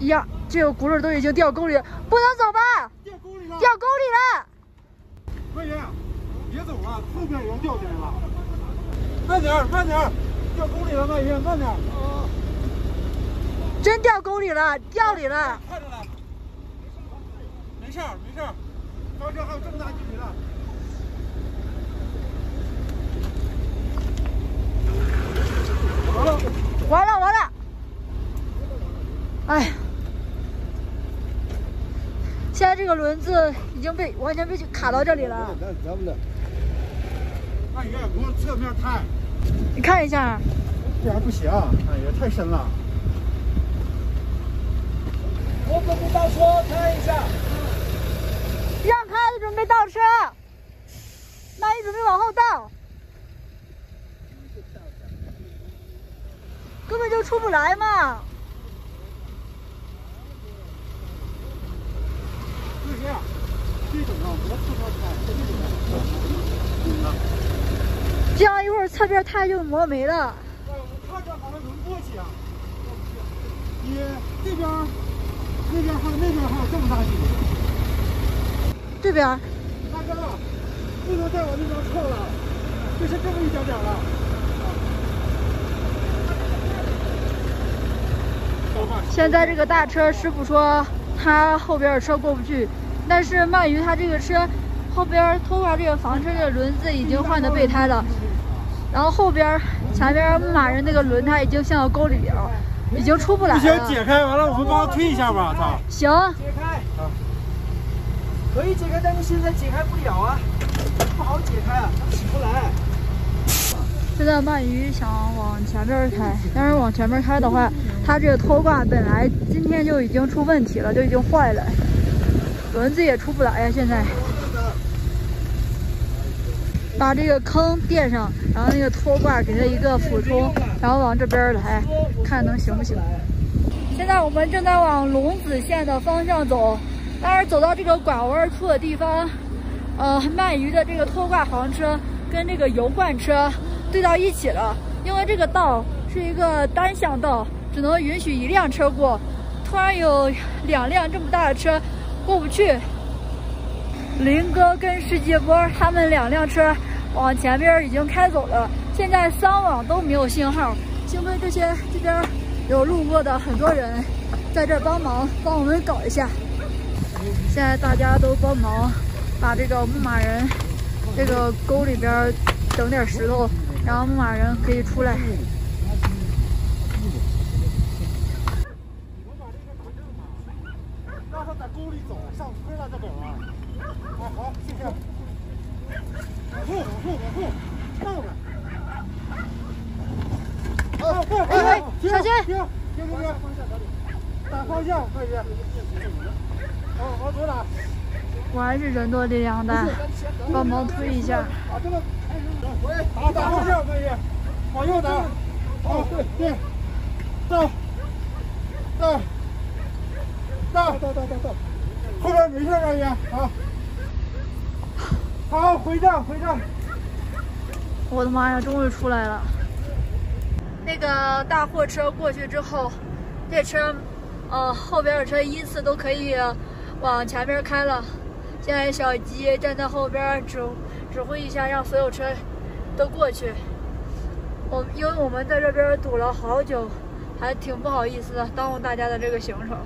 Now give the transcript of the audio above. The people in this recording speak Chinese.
呀，这个轱辘都已经掉沟里，不能走吧？掉沟里了！掉沟里了！慢点，别走了，后边也要掉下来了。慢点，慢点，掉沟里了，慢点，慢点。啊！真掉沟里了，掉里了。看着了，没事儿，没事儿，高车还有这么大距离了。完了，完了，完了！哎。现在这个轮子已经被完全被卡到这里了。那咱们的，那也给我侧面看，你看一下，这样不行，哎呀，太深了。我准备倒车，看一下。让开，准备倒车。那你准备往后倒，根本就出不来嘛。这样一会儿侧边胎就磨没了。我看着好像能过去啊。你这边、那边还有那边还有这么大距离。这边。大哥，不能再往那边靠了，就剩这么一点点了。现在这个大车师傅说他后边的车过不去。但是鳗鱼它这个车后边拖挂这个房车这个轮子已经换的备胎了，然后后边前边牧马人那个轮胎已经陷到沟里边了，已经出不来了。不行，解开完了我们帮他推一下吧，操！行。解开啊，可以解开，但是现在解开不了啊，不好解开啊，它起不来。现在鳗鱼想往前边开，但是往前边开的话，它这个拖挂本来今天就已经出问题了，就已经坏了。轮子也出不来呀！现在把这个坑垫上，然后那个拖挂给它一个俯冲，然后往这边来看能行不行。现在我们正在往龙子县的方向走，但是走到这个拐弯处的地方，呃，鳗鱼的这个拖挂房车跟这个油罐车对到一起了，因为这个道是一个单向道，只能允许一辆车过，突然有两辆这么大的车。过不去，林哥跟世界波他们两辆车往前边已经开走了，现在三网都没有信号。幸亏这些这边有路过的很多人在这帮忙，帮我们搞一下。现在大家都帮忙把这个牧马人这个沟里边整点石头，然后牧马人可以出来。沟里走，上村了，这狗啊！哎，好，谢谢小心！停停停停！打方向，快点！好，往左打。果然是人多力量大，帮忙推一下。打这个，打打方向，可以。往右打。好，对对。到，到，到到到到到。后边没事吧，爷？好。好，回站回站。我的妈呀，终于出来了。那个大货车过去之后，这车，呃，后边的车依次都可以往前边开了。现在小吉站在后边指指挥一下，让所有车都过去。我因为我们在这边堵了好久，还挺不好意思的，耽误大家的这个行程。